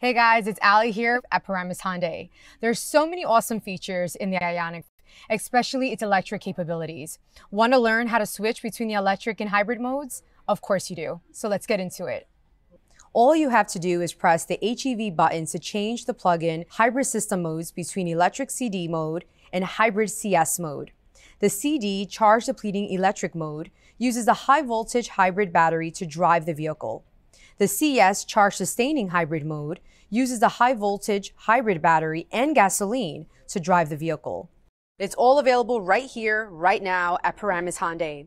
Hey guys, it's Ali here at Paramus Hyundai. There's so many awesome features in the Ioniq, especially its electric capabilities. Want to learn how to switch between the electric and hybrid modes? Of course you do. So let's get into it. All you have to do is press the HEV button to change the plug-in hybrid system modes between electric CD mode and hybrid CS mode. The CD charge depleting electric mode uses a high voltage hybrid battery to drive the vehicle. The CS charge sustaining hybrid mode uses a high voltage hybrid battery and gasoline to drive the vehicle. It's all available right here, right now at Paramus Hyundai.